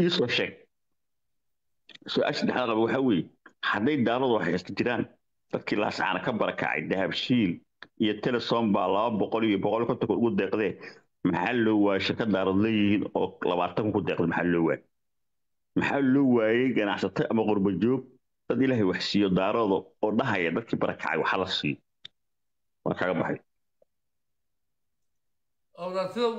ii soo sheeg. Su'aasha dhexda qaba waxaa weeye hadday daaradu haysta jiraan. Dadkii laasacaana ka barakacay dahabshiil iyo telesom baa laba boqol iyo boqol konton ugu deeqdee. Maxaa loo waayay shirkad daarad leeyihiin oo labaatan ku deeqda maxaa loo waayay? Maxaa loo waayey ganacsato ama qurba joog? Dad ilaahay wax siiyo daarooda oo dhahaya dadkii barakacay waxa la siiyo waa kaga baxay. Awraatidow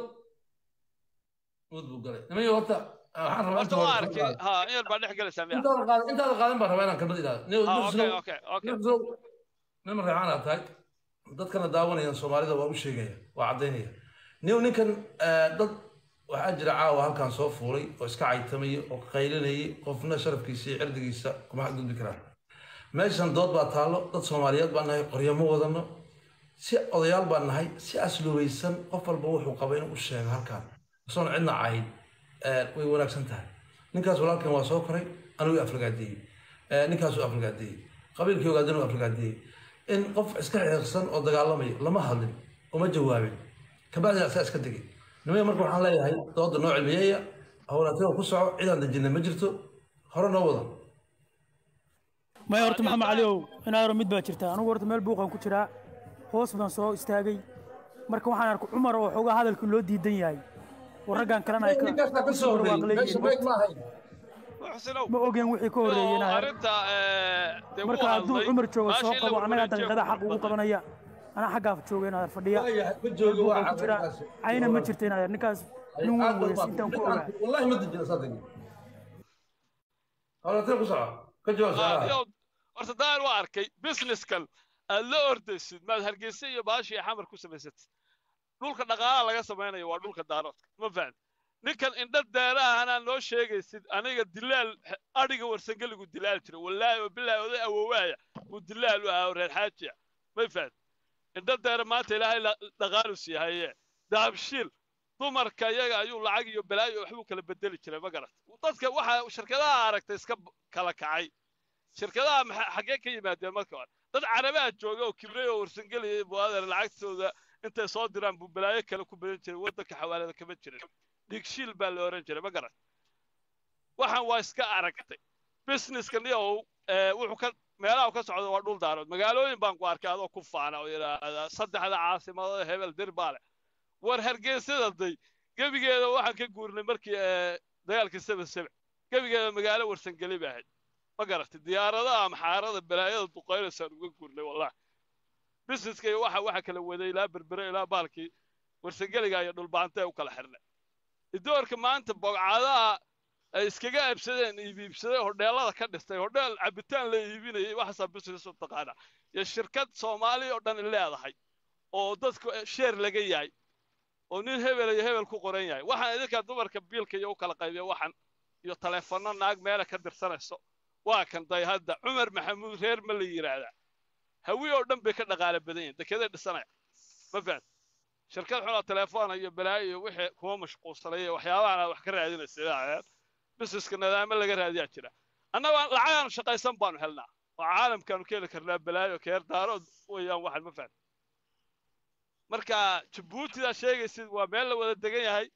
mud galay. Nimayo horta yar baa dhex galaysaa miya intaada qaadan baan rabaa inaan kalmad idhaahdo nin tahay dadkana daawanayaan soomaalida waa u sheegaya waa caddaynaya nin ninkan dad waxaa jira caawa halkan soo fuulay oo iska caytamaya oo qaylinayay qofna sharafkiisa iyo cirdigiisa kuma xadgudbi karaan meeshan dood baa taallo dad soomaaliyeed baan nahay qoryamo wadano si odayaal baan nahay si asluubaysan qof walba wuxuu qaba inuu u sheego halkan isoon cidna cayn way wanaagsan tahay. Ninkaas walaalkan waa soo koray anigu aflagaadeeyey ninkaasuu aflagaadeeyey qabiilkii ogaadana uu aflagaadeeyey in qof iska xiiqsan oo dagaalamayo lama hadlin uma jawaabin. Kabacdi asaa iska degay. Nimaya marka waxaan leeyahay dooda noo cilmiyeeya howlaatida ku soco cidaan dejinay ma jirto. Hore noo wada maya horta maxamed cali ow inaaro mid baa jirta. Anigu horta meel buuqan ku jiraa hoos baan soo istaagay. Marka waxaan arkay cumar oo xoogaa hadalka loo diidan yahay oo raggan kalena ma ogeen wixii ka horreeyey inaar arrinta dee marka hadduu cumar joogo soo qabo annagaa daqiiqada xaq ugu qabanaya. Anaa xaggaa jooga inaad fadhiya. Ma joogo waa ku jira. cayna ma jirta inaad ninkaas nin weyn weyes intaan ku ogaa wallahi ma dejina saddeq howlaatida ku soco ka jawaab su'aalaha horta daan waa arkay businesskan aad la ordaysid maad hargeysa iyo baashi iyo xamar ku samaysatid dhulka dhaqaalaha laga samaynayo waa dhulka daaroodka ma fahan ninkan indha deeraahana noo sheegaysid aniga dilaal adhiga warsangeligu dilaal jira wallaahi oo bilaahi oday awowaaya uu dilaal u ahaa reer xaajiya may fahan indha deera maanta ilaahay dhaqaalu siihaye dahabshiil dumarka iyaga ayuu lacag iyo balaayo waxbuu kala bedeli jiray ma garat dadka waxaa shirkadaha aragtay iska kala kacay. Shirkadaha xaggee ka yimaadeen marka hore? Dad carabaha jooga oo kibray oo warsangeliya buadeer lacagtooda intay soo diraan buu balaayo kale ku badan jiray waddanka xawaalada kama jirin. Dhigshiil baa la oran jiray ma garat waxaan waa iska aragtay. Businesska niyow wuxuu ka meelaha ka socda waa dhul daarood. Magaalooyin baan ku arkay adoo ku faana oo yidhaahda saddexda caasimadooda hebel leh. War hargeysada day gebigeeda waxaan ka guurnay markii dagaalkii seben seben gebigeeda magaalo warsangeli bay ahayd ma garatay diyaaradaha maxaarada balaayada duqaynaysaan uga guurnay wallahi businesska iyo waxa waxa kala waday ilaa berbere ilaa baalkii warsangeliga iyo dhulbaanta u kala xirnay. Idoorka maanta bogcadaha ay iskaga aabsadeen iibiibsaday hodheelada ka dhistay hodheel cabitaan la iibinayay waxaasaa business u taqaana iyo shirkad soomaali oo dhan leedahay oo dadku sheer laga yahay oo nin hebel iyo hebel ku qoran yahay. Waxaan idinka dumarka biilka iyo u kala qaybiya waxan iyo taleefanno naag meela ka dirsanayso. Waa kan day hadda cumar maxamuud reer ma la yidhaahdaa hawi oo dhan bay ka dhaqaale badan yihiin dekeday dhisanaya ma fahat shirkad xunoo telefoona iyo balaayo iyo wixii kuma mashquulsanaya waxyaabahan wax ka raadinaysa busineska nidaamo laga raadiyaa jira. Annaga lacagaanu shaqaysan baanu helnaa. Oo caalamkaanu ka heli karnaa balaayo keer daarood weeyaan waxan ma fahat marka jabuutidaa sheegaysid waa meel la wada degan yahay.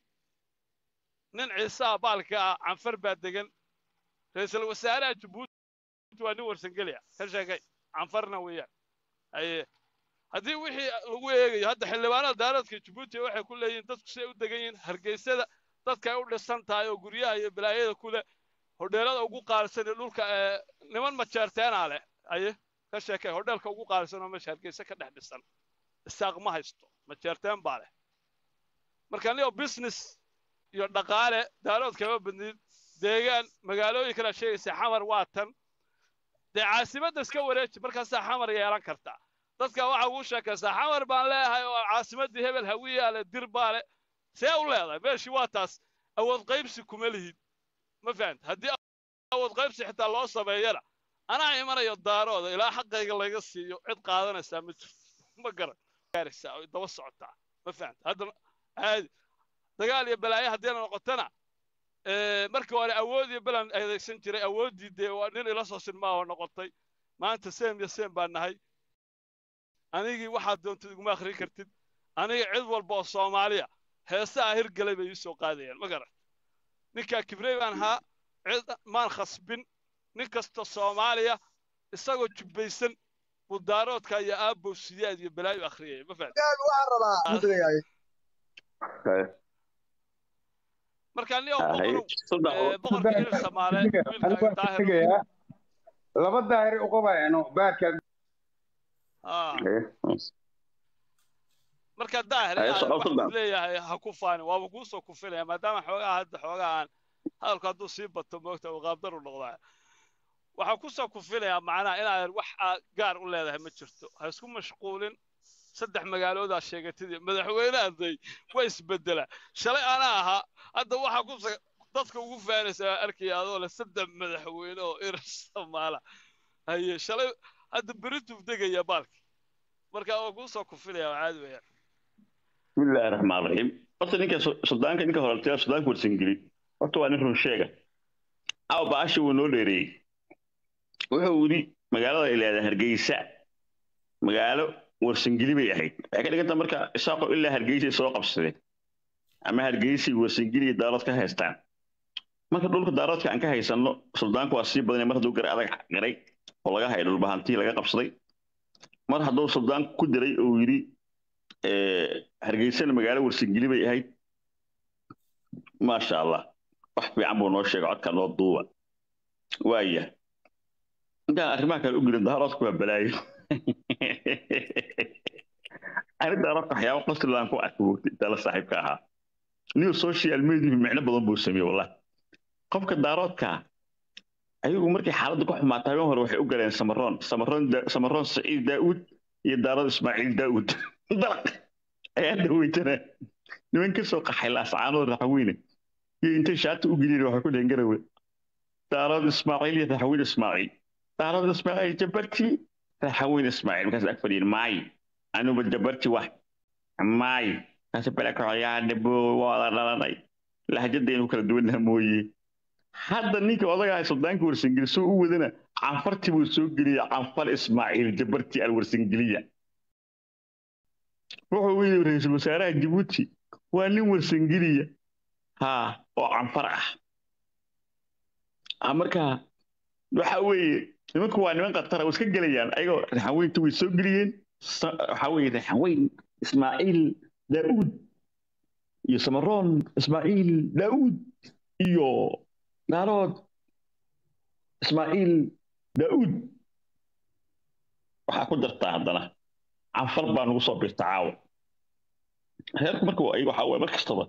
Nin ciisaha baalka ah canfar baa degan. Ra'iisul wasaaraha jabuuti waa nin warsangeliya ka sheegay canfarna weeyaan. Haye haddii wixii lagu eegayo hadda xildhibaanada daaradka jabuuti waxay ku leeyihiin dadku siday u degan yihiin hargeysada dadka ay u dhisan tahay oo guryaha iyo balaayada ku leh hodheelada ugu qaalisan iyo dhulka niman majeerteenaa leh haye ka sheekay hodheelka ugu qaalisan oo meesha hargeysa ka dhex dhisan. Isaaq ma haysto majeerteen baa leh. Marka anigoo business iyo dhaqaale daarood kama badnid deegaan magaalooyin kala sheegaysa xamar waa tan dee caasimadda iska wareeji markaasaa xamar yeelan kartaa dadka waxaa ugu sheekaysaa xamar baan leeyahay oo caasimaddii hebel hawiyaa leh dir baa leh see u leedahay meeshii waa taas awood qaybsi kuma lihid ma fahanta haddii awood qaybsi xitaa loo sameeyana anaa imanayo daarooda ilaa xaqayga laga siiyo cid qaadanaysaa ma jirto ma garan. Gaaraysaa oo daba socotaa. Ma fahanta haddana caadi dagaal iyo balaayo haddiina noqotona markii hore awood iyo belan adeegsan jiray awooddii dee waa nin ila soo sinmaa oo noqotay. Maanta seem iyo seem baan nahay. Anigii waxaad doontid iguma akhrin kartid. Aniga cid walba oo soomaaliya heesaha hirgalay bay ii soo qaadayaan ma garan ninkaa kibrey baan ahaa cid maan khasbin. Nin kasta soomaaliya isagoo jubbaysan mudaaroodka iyo aabow sideed iyo balaayo akhriyay ma fahamtay tegayaa laba daahir u qabayano baarka marka daahir leeyahay ha ku faanin waaba kuu soo kufilaya maadaama xoogaa hadda xoogaa aan hadalku hadduu sii bato moogta uu qaabdar u noqdaa waxaan ku soo kufilayaa macnaha inaad wax aad gaar u leedahay ma jirto. Ha isku mashquulin saddex magaaloodaa sheegatidii madaxweyne aday waa isbedela shalay anaa ahaa hadda waxaa ku dadka ugu faanaysaa arkaya adoo le saddex madaxweyne oo irar soomaala haye shalay hadda berituu degaya baalki. Marka waa kuu soo kufilaya waa caadi weeyaan. Bismillaahi raxmaan raxiim horta ninka su- suldaanka ninka horaltaya suldaanka warsangeli horta waa nin run sheega. Aw baasha wuu noo dheereeyey. Wuxuu yidhi magaalada ay leedahay hargeysa. Magaalo warsangeli bay ahayd. Waxay ka dhiganta marka isaaqo ilaa hargeysa soo qabsadeen ama hargeysa iyo daarood ka haystaan. Marka dhulka daaroodka aan ka haysanno suldaanku waa sii badanay mar hadduu gar adag garay oo laga hayo dhulbahantii laga qabsaday. Mar hadduu suldaanku ku diray oo yidhi hargeysana magaalo warsangeli bay ahayd. Maasha allah wax fiican buu noo sheegay codka noo duuba. Waaya intaan arrimaha kale u gelin daaroodku waa balaayo. Arrinta daaroodka waxyaaba qoslaan ku arkay wogti intaa la saaxiibka ahaa new social media micno badan buu sameeyey wallah qofka daaroodka ayagu markay xaaladdu ka xumaato habeen hore waxay u galeen samaroon. Samaroon samaroon saciid daa'uud iyo daarood ismaaciil daa'uud dalaq ayaa dhaweytana niman ka soo qaxay laascaanood raxaweyne. Iyo intay shaati u geliyeen waxay ku dheheen garawe daarood ismaaciil iyo raxaweyne ismaaciil. Daarood ismaaciil jabarti raxaweyne ismaaciil. Markaas ag fadhiyen maay anuba jabarti wax maay lahjadaynu kala duwannaha mooye hadda ninka odagaha suldaanka warsangeli soo u wadana canfartii buu soo geliyey canfar ismaaciil jabarti alwarsangeliya wuxuu yidhi ra'iisul wasaaraha jabuuti waa nin warsangeliya haa oo canfar ah. Marka waxa weeye nimanku waa niman khatara way iska gelayaan ayagoo raxanweynta way soo geliyeen Sa- waxa weeye raxanweyn ismaaciil daa'uud iyo samaroon ismaaciil daa'uud iyo daarood ismaaciil daa'uud waxaa ku dartaa haddana canfar baa nagu soo birta caawa reerku marka waxa waye mar kastaba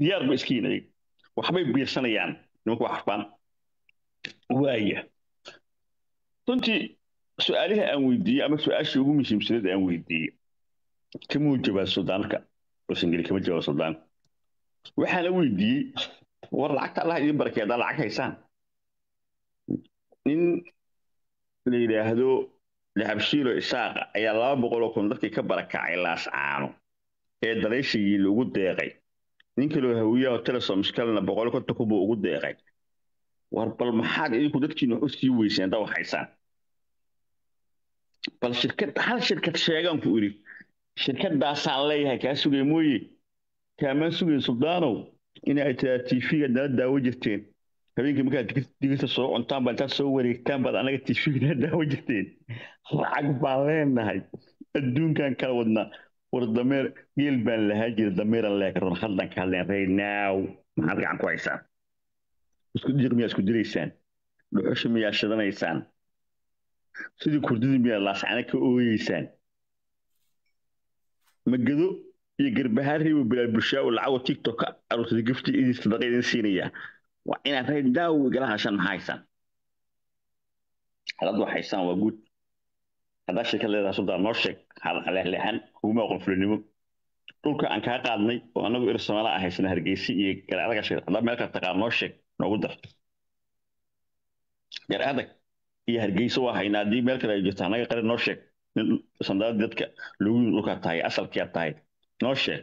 diyaar ba iska yihiin ayaga waxbay biirsanayaan nimanku waa xarfaan waaya runtii su'aalihi aan weydiiyey ama su'aashii ugu muhiimsanayd aan weydiiyey kamuu jawaab suldaanka warsangeli kama jawaab suldaanka waxaana weydiiyey war lacagta allah idin barakee haddaa lacag haysaan. Nin la yidhaahdo dahabshiilo isaaqa ayaa laba boqol oo kun dadkii ka barakacay laascaano ee dalayshigii lagu deeqay. Nin kaloo hawiyaha telesom iskalena boqol konton kun buu ugu deeqay. War bal maxaad idinku dadkiina wax u sii weyseen haddaa wax haysaan? Bal shirkad hal shirkad sheegaan ku idhi shirkadaasaan leeyahay kaa sugay mooye. Kaamaan sugay suldaanow in ay tiraa tv-ga nala daawo jirteen. Habeenkii markaad digir- digirta soo cuntaan baa intaad soo wareegtaan baad anaga tv-ga nala daawo jirteen. Lacag baan leenahay. Adduunkan kala wadnaa. War dameer geel baan lahaa jira dameeran leekaron haddan ka hadleen right now. Maxaad gacan ku haysaan isku dir miyaa isku diraysaan dhuxusha miyaa shidanaysaan? Sidii kurdidii miyaa laascana ka ooyeysaan magado iyo garbahaariibu bilaal bulshaawo lacago tiktok ka aruurtay gifti idin sadaqa idin siinayaa. Waa inaad right now igala hashaan maxaa haysaan? Haddaad wax haysaan waa guud. Haddaa shirkad leedahay suldaan noo sheeg. Halexleexan huguma qonfulinimo dhulka aan kaa qaadnay oo anagu irsamala ah haysana hargeysa iyo gar adaga sheeg haddaa meel kale taqaan noo sheeg. Noogu dar. Gar adag iyo hargeysa waa haynaa. Haddii meel kale ay jirto anaga qari noo sheeg nin sandaad dadka lagu dhulkaa tahay asalkiyaa tahay. Noo sheeg.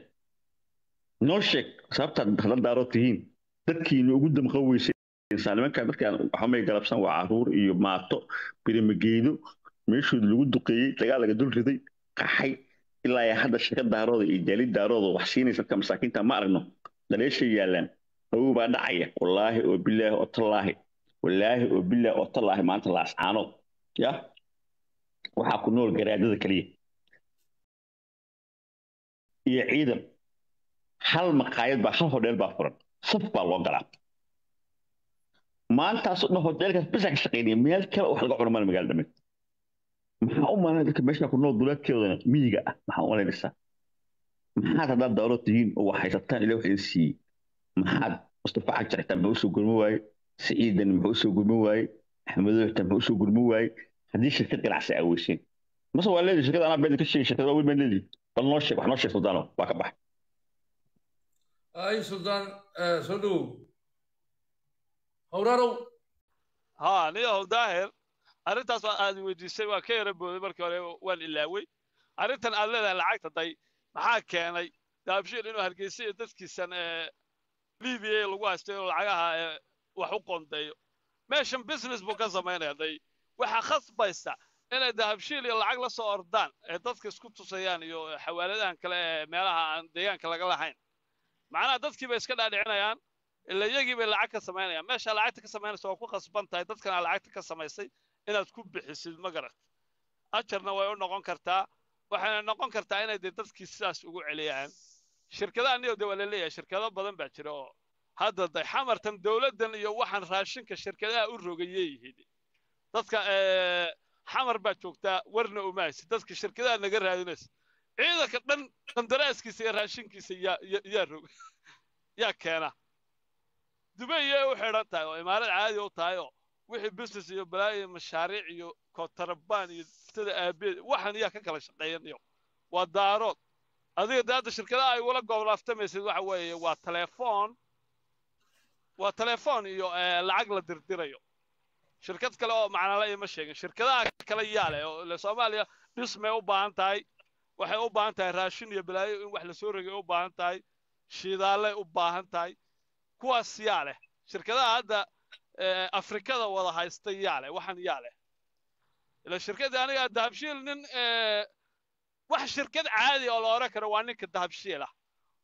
Noo sheeg. Sababtaad hadda daaro tihiin dadkiina ugu damqan weysay nimanka dadkaan waxamay galabsan waa carruur iyo maato biramageedo meeshooda lagu duqeeyey dagaal laga dul riday. Qaxay ilaa hadda shirka daarooda iyo jaalid daarooda wax siinaysa dadka masaakiinta ma aragno. Daleeshay yaalaan qabow baa dhacaya. Wallaahi oo bilaahi oo tallaahi. Wallaahi oo bilaahi oo tallaahi. Maanta laascaanood ya waxaa ku nool garaadada keliya iyo ciidan hal maqaayad baa hal hodheel baa furan. Saf baa loo galaa. Maantaasoo dhan hoteelkaas bisa ka shaqaynaya meel kale wax laga cuno male magaalada dhameed maxaa u malaynaya dadka meesha ku nool duleedkeedana miyiga ah? Maxaa u malaynaysaa maxaad haddaad dawlad tihiin oo wax haysataan ilaa wax idin siiyey? Maxaad mustafa xajar xitaa muxuu u soo gurmo waaye? Siciidan muxuu u soo gurmo waaye? Axmedo xitaa muxuu u soo gurmo waaye haddii shirkad ganacsi aa weyseen mase waa leedi shirkad anaa been ka sheegi shirkad waa weyn baan bal noo sheeg wax noo sheeg suldaano waa ka baxay ay suldaan soo dhowow hawraarow ha niyahow daahir arrintaas waa aad weydiisay waa ka yara booday markii hore waan ilaawey arrintan aad leedahay lacagta day maxaa keenay daabshiil inuu hargeysa iyo dadkiisan libiya lagu haysto inuu lacagaha wax u qondeeyo meeshan business buu ka samaynaya day waxaa khasbaysa inay dahabshiil iyo lacag la soo ordaan ee dadka isku tusayaan iyo xawaaladahan kale ee meelaha aan deegaanka laga lahayn. Macnaha dadkii bay iska dhaadhicinayaan ila iyagii bay lacag ka samaynayaan. Meesha lacagta ka samaynaysa waa ku khasban tahay dadkana lacagta ka samaysay inaad ku bixisid ma garat ajarna way u noqon kartaa waxayna noqon kartaa inay dee dadkii sidaas ugu celiyaan. Shirkadaha niyo de waa la leeyahay shirkado badan baa jira oo hadda day xamartan dowladdan iyo waxaan raashinka shirkadaha u rogayay yihiin dadka ee, xamar baa joogtaa warna uma haysid dadka shirkadaha naga raadinaysa ciidanka dhan qandaraaskiisa iyo raashinkiisa yaa yaa- yaa rog yaa keena. Dubay yay u xidhan tahay oo imaarad caadi u tahay oo wixii business iyo balaayo mashaariic iyo kontarabaan iyo sida aabeed waxan yaa ka kala shaqeeyanayo waa daarood. Adiga de hadda shirkadaha ay ula gooblaaftamaysid waxa weeye waa telefoon waa telefoon iyo eh, lacag la dirdirayo shirkad kale oo macnala ima sheegin. Shirkadaha kale yaa leh oo ile soomaaliya dhismay u baahan tahay waxay u baahan tahay raashin iyo balaayo in wax la soo rogay u baahan tahay shiidaalay u baahan tahay. Kuwaas yaa leh shirkadaha hadda afrikada wada haysta yaa leh waxan yaa leh ila shirkadii aniga dahabshiil nin wax shirkad caadi oo la oran karo waa ninka dahabshiil ah.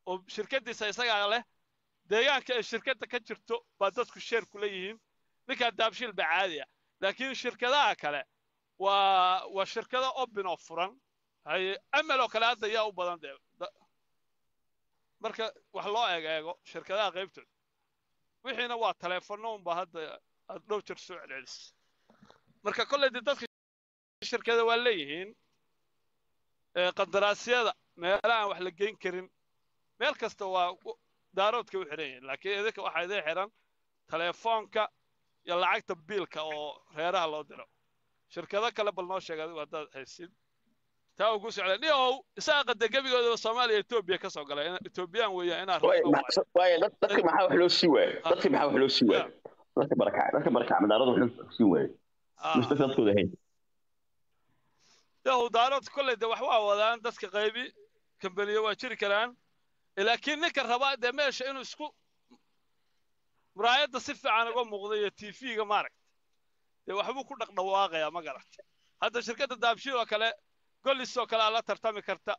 Oo shirkadiisa isagaa leh deegaanka ay shirkadda ka jirto baa dadku sheer ku leeyihiin ninkaa dahabshiil baa caadi ah. Laakiin shirkadaha kale waa waa shirkado open oo furan amal oo kale hadda yaa u badan dee. Marka wax loo eeg eego shirkadaha qaybtooda wixiina waa teleefono unba hadda aad dhow jir soo celcelis. Marka kolley dee dadka shirkada waa leeyihiin ee qandaraasyada meelahaan wax la geyn karin. Meel kasta waa daaroodka u xiran yihiin laakiin idinka waxaa idin xiran teleefoonka iyo lacagta biilka oo reeraha loo diro. Shirkado kale bal noo sheeg adigu haddaad haysid taa uu ku socda niyow isaga qade gebigoodaba soomaaliya etoobiya ka soo galay. Etoobiyaan weeyaan inaa Waaye, rabto waaye. ma- waaye dad- dadka maxaa wax loo sii waaye dadka maxaa wax loo sii waaye dadka barakacay dadka barakacay madaarada wax loo sii Ah. dadka dadkooda hayn. Yahu daarood kolley de wax waa wadaan dadka qaybi kambaniyo waa jiri karaan. Laakiin ninka rabaa dee meesha inuu isku muraayadda si fiican uga muuqda iyo tv-ga maaragta dee waxbuu ku dhaqdhawaaqayaa ma garat hadda shirkadda daabshiil oo kale gollis oo kale aa la tartami karta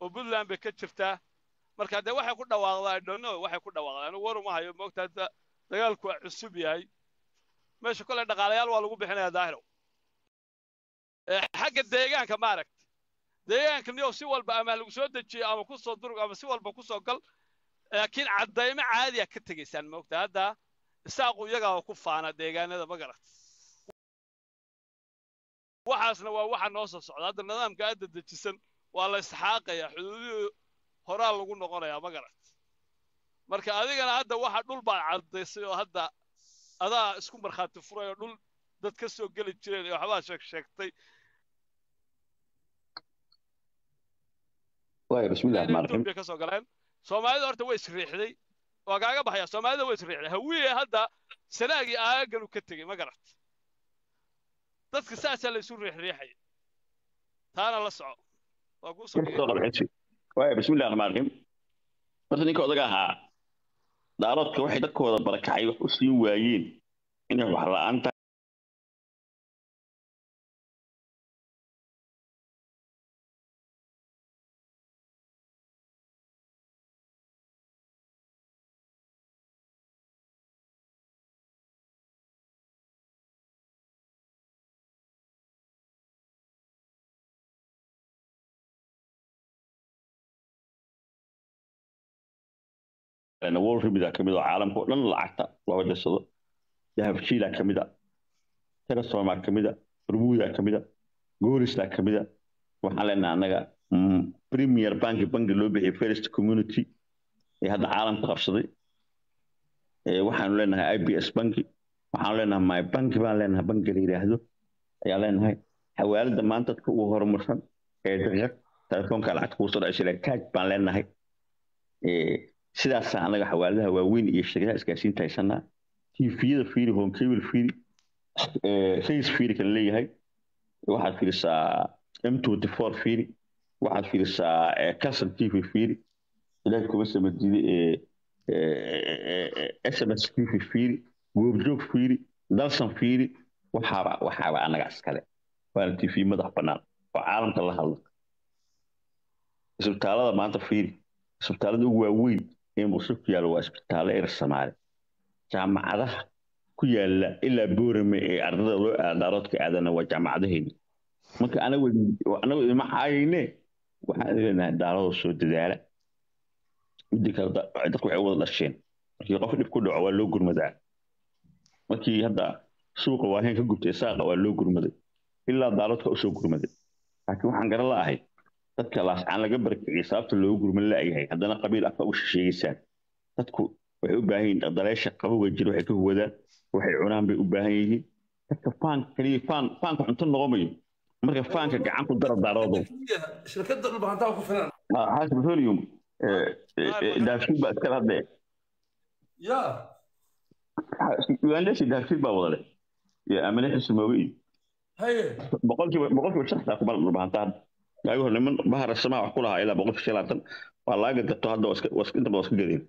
oo puntland bay ka jirtaa marka dee waxay ku dhawaaqdaa I don't know waxay ku dhawaaqdaa anigu war uma hayo moogta hadda dagaalku waa cusub yahay. Meesha kolley dhaqaalayaal waa lagu bixinayaa daahirow xagga deegaanka maaragta deegaanka niyow si walba ama lagu soo dejiyo ama ku soo durug ama si walba ku soo gal laakiin caddaymo caadiya ka tegaysaan moogta hadda isaaqu iyagaa ku faana deegaanada ma garat waxaasna waa waxa noo soo socda. Hadda nidaamka aadda dejisan waa la isxaaqayaa xuduudihii horaa lagu noqonayaa ma garat marka adigana hadda waxa dhul baad caddaysay oo hadda adaa isku markhaati furay oo dhul dad ka soo geli jireen iyo waxbaa sheeg sheegtay. Waaye bismillahi inay rahmaan rahiim Ethiopia ka soo galeen soomaalida horta way isriixday waa kaaga baxaya soomaalida way isriixday hawiye hadda sanaagii aagagan uu ka tegey ma garat dadka saasaa la isu riixriixaya taana la soco. Waa kuu soo bismillahi rahmaan rahiim. Horta ninka odaga ahaa daaroodka waxay dadkooda barakacay wax u siin waayeen. Inay wax lena wall remida ka mid oo caalamka oo dhan lacagta looga dirsado dahabshiila ka mid a telesomaa ka mid a bermuda ka mid a gorisla ka mid a waxaan leenahay annaga mm, premier banki banki loo bixiyay first community. Ee hadda caalamka qabsaday. Waxaanu leenahay i b s banki waxaanu leenahay my banki baan leenahay banki la yidhaahdo ayaan leenahay xawaalada maanta dadka ugu horumarsan ee daqiiqad telefoonka lacagta kugu soo dhacaysa ilaa taaj baan leenahay. Ee, sidaasa anaga xawaaladaha waaweyn iyo shirkadaha isgaarsiinta haysanaa tviyada fiiri home cable fiiri face fiiri kala leeyahay. Waxaad fiirisaa m twenty four fiiri waxaad fiirisaa calson tv fiiri ilaahay kuma samadiiday sms tv fiiri goobjoog fiiri dalsan fiiri waxaaba waxaaba anaga iskale. Waana tv madax bannaan oo caalamka la hadla isbitaalada maanta fiiri isbitaalada ugu waaweyn ee muqdisho ku yaalla waa isbitaallo erer soomaali jaamacadaha ku yaalla ilaa boorame ee ardada loo aadaaroodka aadana waa jaamacadaheeni marka anagu idima caayayne waxaan leenahay daalada soo dadaala. Midda kale da- dadku waxay wada dhasheen. Markii qof dhib ku dhaco waa loo gurmadaa. Markii hadda suuqa waaheen ka gubtay saaqa waa loo gurmaday. Ilaa daaloodka u soo gurmaday. Laakiin waxaan garan la'ahay dadka laascaan laga barakiciyay sababta loogu gurman la'yahay haddana qabiil afka u shisheegeysaan dadku waxay u baahan yihiin daleesha qabowga jira waxay ka huwadaan waxay cunaan bay u baahan yihiin. Dadka faanka kaliya faan faanka cunto noqomayo marka faanka gacan ku dara daaroodo shirkadda dhulbahantaa ku filan. Haas petroleum daafshiil baa iskala hadlee ya. Daafshiil baa wadale. Iyo haye. Boqolkiiba boqolkiiba shantaa kuma dhulbahantaa hadda laaguhu niman bahar samaha wax ku lahaa ilaa boqolki shalaatan waa laaga gato hadda inta badan iska gadeen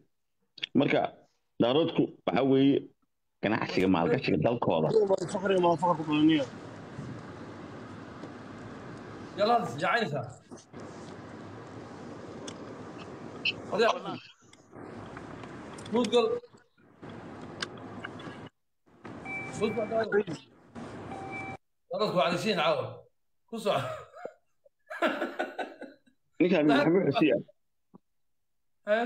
marka daaroodku waxa weeye ganacsiga maalgashiga dalkooda خلاص بعد سين عوض خصوصا ninkaan maxamed xusiya ها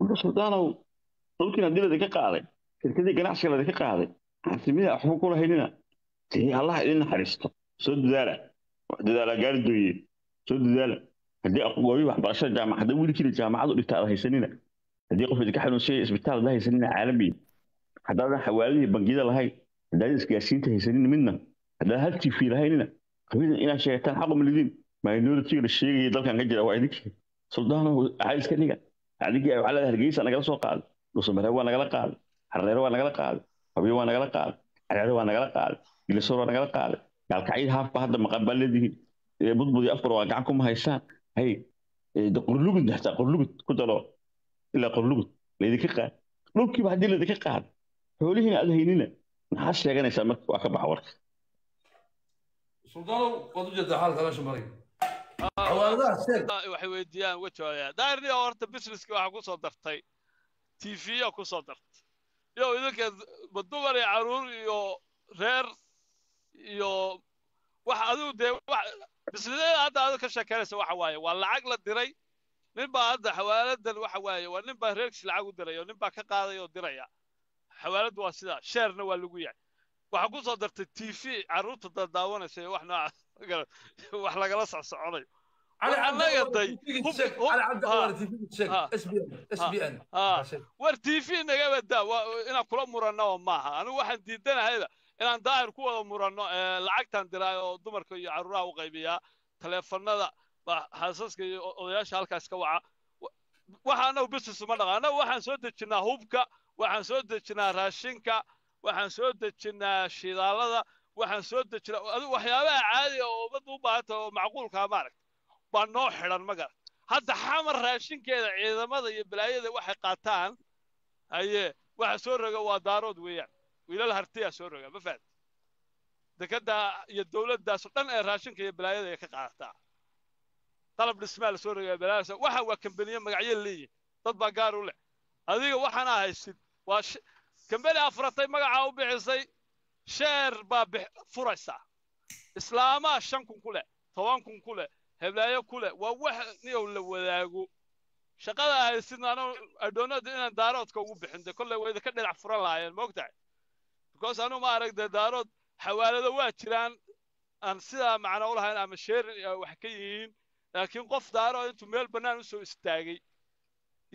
wuxuu suldaanow dhulkiina dilada ka qaaday shirkadii ganacsiga ladinka qaaday xaasimida waxba kula haynina dee allah idin naxariisto soo dadaala wax dadaala gaari dooye soo dadaala haddii aqooyi waxbarashada jaamac haddii wiilkiina jaamacadu dhigta aad haysanina haddii qof idinka xanuunsaya isbitaal aad haysanina caalami haddaadan xawaaladii bangiyada lahayn haddaadan isgaarsiinta haysanina midna haddaadan hal tv lahaynina qabiidan inaad sheegataan xaqu malidin minoritiga la sheegaya dalkan ka jira waa idinkii suldaanow caalis ka dhiga adigii waxaa leedahay hargeysa nagala soo qaaday dhuusamareeb waa nagala qaaday harreero waa nagala qaaday habiyo waa nagala qaaday careero waa nagala qaaday gilisor waa nagala qaaday gaalkacyid haafba hadda maqan baa leedihiin budbudi afar waa gacan kuma haysaan hay qorlugud hataa qorlugud ku dalo ilaa qorlugud laydinka qaad dhulkiiba haddii laydinka qaad xoolihiina aad haynina maxaa sheeganaysaa marka waa ka baxa warka suldaanow waad u xaalka lasha maraya waxay weydiiyaan jawaabaya daarni oo horta businesska waxaa ku soo dartay. Tv ku soo dartay. Iyo idinka ma dumar iyo carruur iyo reer iyo wax adigu dee businessyada hadda adigu ka sheekeynaysa waxa waaye. Waa lacag la diray nin baa hadda xawaaladan waxa waaye waa nin baa reerkiis lacag u diray oo nin baa ka qaaday oo diraya. Xawaaladdu waa sidaa sheerna waa lagu yahay. Waxaa ku soo dartay tv carruurta dadaawanaysa iyo wax noocaas wax lagala socsoconayo war t v nagabada inaan kula muranoo maaha anigu waxaan diidanahayba inaan daahir ku wada muranno lacagtan diraayo oo dumarka iyo carruuraha u qaybiyaa taleefanada xasaska iyo odayaasha halkaas ka waca waxa anagu business uma dhaqa anagu waxaan soo dejinaa hubka waxaan soo dejinaa raashinka waxaan soo dejinaa shidaalada waxaan soo adigu waxyaabaha caadiga oo ummadda u baahanta oo macquulkaa maaragta baa noo xidhan ma garan hadda xamar raashinkeeda ciidamada iyo balaayada waxay qaataan haye waxa soo roga waa daarood weeyaan. Wiilal hartiyaa soo roga ma fahamti dekada iyo dowladdaas oo dhan ee raashinka iyo balaayada ay ka qaadataa qalab dhismaa la soo rogaa balaayadaas waxa waa kambaniye magacyo leeyihiin dad baa gaar u leh. Adiga waxaana haysid waa kambani afuratay magacaa u bixisay sheer baa furaysaa islaamaa shan kun ku leh toban kun ku leh heblaayo ku leh waa wax niyow la wadaago shaqada haysidna anu adhoonada inaan daaroodka ugu bixin de kolley way idinka dhinac furan lahaayeen moogtahay because anu ma arag de daarood xawaalado waa jiraan aan sidaa macno u lahayn ama sheerin wax ka yihiin laakiin qof daaro intuu meel bannaan u soo istaagay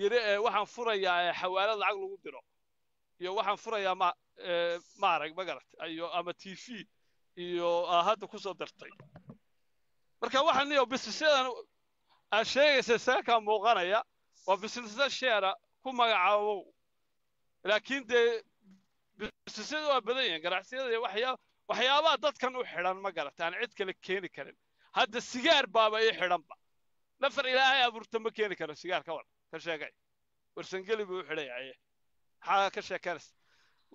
yiri waxaan furayaa xawaalad lacag lagu diro iyo waxaan furayaa ma ee, ma arag ma garat iyo ama t v iyo aa hadda ku soo dartay. Marka waxaan iyo bisnisyadan aad sheegaysa saakaa muuqanaya waa bisnisya sheera ku magacaabow laakiin dee bisnisyadu waa badan yihiin ganacsiyada iyo waxyaa waxyaabaha dadkan u xidhan ma garata aan cid kale keeni karin. Hadda sigaar baaba ii xidhanba. Nafar ilaahay abuurta ma keeni karo sigaar ka war ka sheegay. Warsangeli buu u xidhan yahay. Maxaa ka sheekanaysa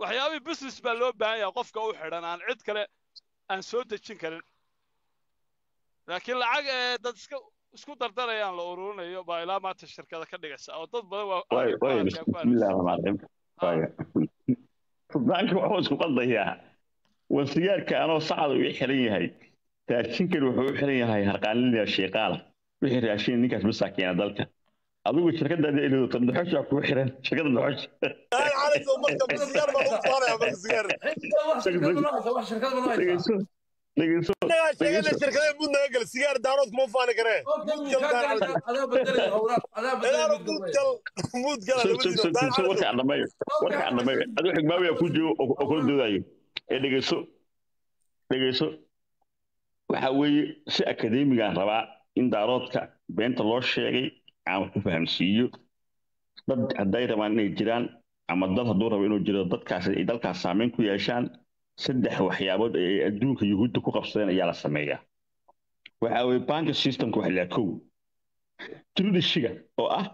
waxyaabihii business baa loo baahan yaha qofka u xidhan aan cid kale aan soo dejin karin. Laakiin lacag ee dad iska isku dardarayaan la ururinayo baa ilaa maanta shirkada ka dhigaysa. Oo dad badan waabismillahi wuxuu isku qaldayaa wansigaarka anoo sacda uu xiran yahay. Raashinkani wuxuu u xiran yahay harqaalinaya shayqaala wixii raashin ninkaas masaa keena dalka. Adigu shirkadaada ilado tan kuu xiran. Shirkada doxosha shirkadee mud naga gel sigaar daarood kuma faani karee adigu xigmaawiya ku joogo oo kula doodayo ee dhegeyso dhegeyso waxa weeye si akademigaan rabaa in daaroodka beenta loo sheegay aan wax ku fahamsiiyo dad hadday rabaan inay jiraan ama dad hadduu rabo inuu jiro dadkaas ay dalkaas saameyn ku yeeshaan saddex waxyaabood ee adduunka yuhuudda ku qabsadeen ayaa la sameeyaa. Waxa weeye banka systemka waxa la kow. Judiciga oo ah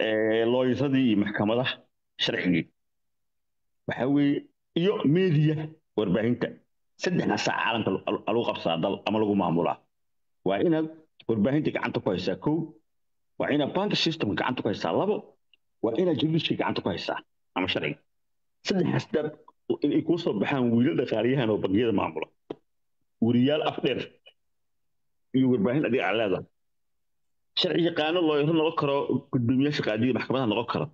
ee, looyadii iyo maxkamadaha sharcigii waxa weeye iyo media warbaahinta. Saddexdaasaa caalamka lagu qabsadaa dal ama lagu maamulaa. Waa inaad warbaahinta gacanta ku haysaa kow. Waa inaad banka systemka gacanta ku haysaa labo. Waa inaad judiciga gacanta ku haysaa ama sharciga saddexdaas dad inay kuu soo baxaan wiilal dhaqaaliyahan oo bangiyada maamula weriyaal afdheer iyo warbaahin adiga aad leedahay. Sharci yaqaano looyaro noqon karo gudoomiyaasha qaadiga maxkamadaha noqon karo.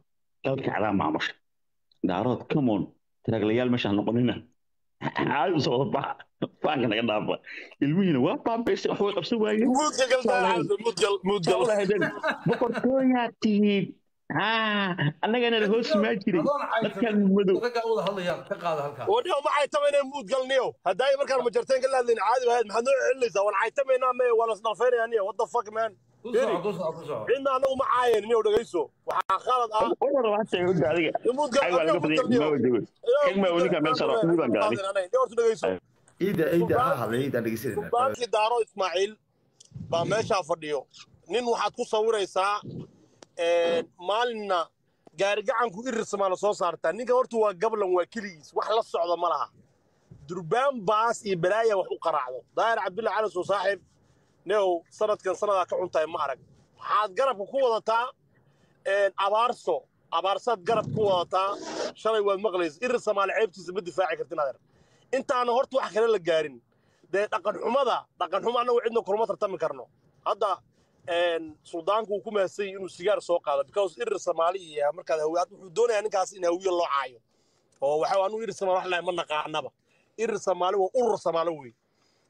Dalka cadaa maamusha daarood camon tiraaglayaal meeshaan noqonina caadi u soo faanka naga dhaafa ilmihiina waa baabaysay wax way qabsan waayeen. Mudka gal haa annagana hoos maa jiray. dadkan madow raggaa wada hadlayaan ka qaada halkaa wadhiyo ma caytamayna mud gal niyo haddaay markaan majarteen ka laadlayn caadi bahayd maxaad noo celinaysaa waan caytamaynaa me waa what the fuck man? Cidna anagu ma caayan niyo dhegayso waxaa khalad ah. Sultaankii daaro ismaaciil baa meeshaa fadhiyo. Nin waxaad ku sawiraysaa maalinna gaarigacanku irisamaana soo saartaa. Ninka horta waa gablan waa keligiis. Wax la socda ma laha. Durbaan baas iyo balaaya wax u qaraacdo. Daahir cabdulla cali soo saaxiib. Neow sanadkan sanadaa ka cuntahay ma arag. Waxaad garabka ku wadataa abaarso. Abaarsaad garab ku wadataa. Shalay waad maqlaysa irir samaale ceebtiisa ma difaaci kartin adeer intaana horta wax kale la gaarin. Dee dhaqan xumada dhaqan xumo annagu cidna kulama tartami karno. Hadda suldaanku uu ku mahadsan yahay inuu sigaar soo qaado because irir soomaali iyo markaad wuxuu doonayaa ninkaas in hawiye loo caayo. Oo waxa anu irir soomaali wax lahay ma naqaanaba. Irir soomaali waa urur soomaali wey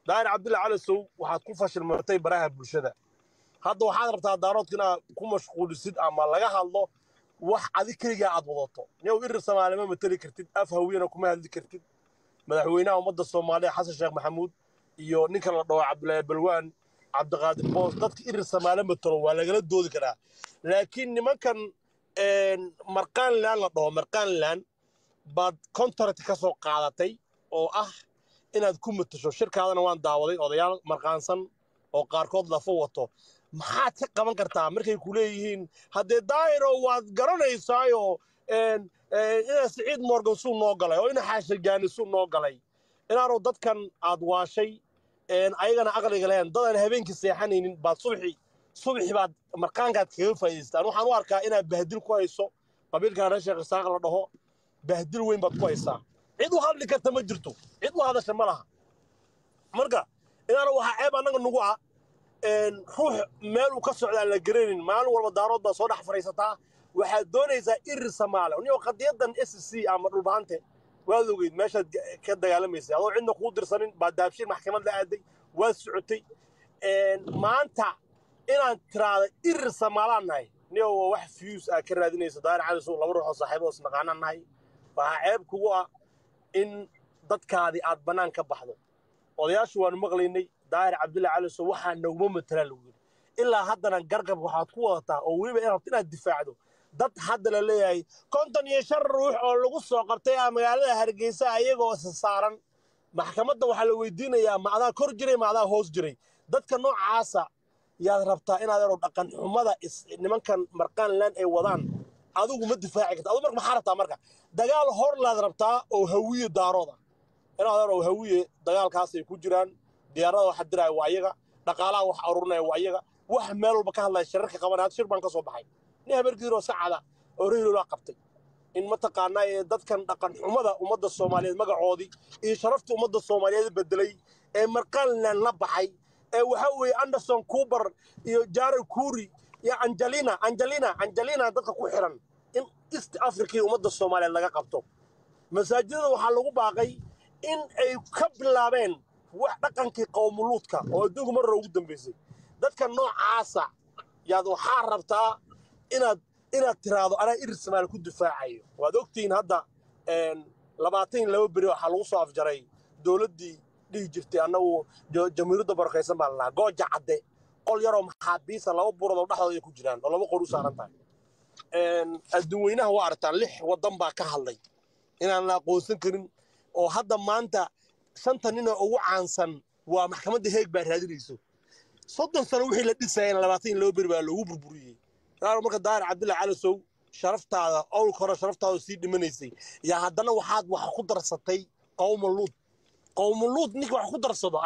daahir cabdulla cali sow waxaad ku fashilmartay baraha bulshada. Hadda waxaad rabtaa daaroodka inaad ku mashquulisid ama laga hadlo wax adig keligaa aad wadato. Niyow irir soomaali ma mateli kartid af hawiyena kuma hadli kartid. Madaxweynaha ummadda soomaaliya xasan sheekh maxamuud iyo ninka la dhaho cabdulaahi balwaan cabdiqaadir boos dadka irir samaale matalo waa lagala doodi karaa. Laakiin nimankan marqaanland la dhaho marqaanland baad contract ka soo qaadatay oo ah inaad ku matasho. Shirkaadana waan daawaday odayaal marqaansan oo qaarkood lafo wato. Maxaad ka qaban kartaa markay ku leeyihiin? Haddee daahiro waad garanaysaayo ina siciid morgan suu noo galay oo ina xaashagaani suu noo galay inaanu dadkan aad waashay ayagana aqliga lahayn dadaan habeenkii seexanaynin baad subxi subxi baad marqaankaad kaga faa'idaystaan waxaan u arkaa inaad bahdil ku hayso qabiilkan reer sheekh isaaq la dhaho bahdil weyn baad ku haysaa. Cid u hadli karta ma jirto cid u hadasha ma laha. Marka inaana waxaa ceeb annaga nugu ah ruux meel uu ka socda aan la garanayn maalin walba daarood baa soo dhex fadhiisataa waxaad doonaysaa irir samaale niyo qadiyadan s c ama dhulbaante waad ogeyd meeshaad ka dagaalamaysay. Adoo cidna kuu dirsanin baa daabshiin maxkamad la aaday waad socotay. Maanta inaan tiraada irir samaalaan nahay waa wax fiyus aa ka raadinaysa. Daahir cali laba ruux oo saaxiibo is naqaanaan nahay waxaa ceeb kugu ah in dadkaadii aad bannaan ka baxdo. Odayaashu waanu maqlaynay daahir cabdulla cali waxaa naguma matelaa lagu yidhi ilaa haddana gargab waxaad ku wadataa oo weliba inaad difaacdo dad hadda la leeyahay. Konton iyo shan ruux oo lagu soo qabtay ah magaalada hargeysa ayagoo isa saaran. Maxkamadda waxaa la weydiinayaa ma adaa kor jiray ma adaa hoos jiray. Dadka noocaasa yaad rabtaa inaad ero dhaqan xumada nimankan marqaanland ay wadaan? Adigu ma difaaci karta. Adigu marka maxaa rabtaa marka? Dagaal hor laad rabtaa oo hawiye daarooda. Inaad ero hawiye dagaalkaas ay ku jiraan. Diyaarada waxa diraya waa iyaga. Dhaqaalaha wax arurinaya waa iyaga. Wax meel walba ka hadlaya shirarka qabanaya shir baan ka soo baxay nin habeerkiiroo sacada oo reelolaa qabtay. In mataqaanaa ee dadkan dhaqan xumada ummadda soomaaliyeed magacoodii iyo sharafta ummadda soomaaliyeed bedelay ee marqaanland la baxay ee waxa weeye anderson coober iyo jared kuuri iyo angelina angelina angelina dadka ku xiran in east africa iyo ummadda soomaaliyeed laga qabto. Masaajidada waxaa lagu baaqay in ay ka bilaabeen wax dhaqankii qowmuluudka oo adduunku mar hore ugu dambeysay. Dadka noocaasa yaad waxaa rabtaa inaad inaad tiraahdo anaa irir samaal ku difaacayo. Waad ogtihiin hadda labaatan laba beri waxaa lagu soo afjaray dowladdii dhihi jirtay annagu jamhuuriyadda barakaysan baa lalahaa gooja cadde qol yaroo maxaabiisa laba buurood oo dhexdooda ay ku jiraan oo laba qor u saaran tahay. Een, adduun weynaha waa aragtaan lix waddan baa ka hadlay inaan la aqoonsan karin oo hadda maanta shanta nin oo ugu caansan waa maxkamadda heeg baa raadinayso. Soddon sano wixii la dhisayana labaatan laba beri baa loogu burburiyey yaar marka daahir cabdulla cali sow sharaftaada owlka hore sharaftaada sii dhimanaysay yaa haddana waxaad wax ku darsatay qowma luud qowma luud ninka wax ku darsado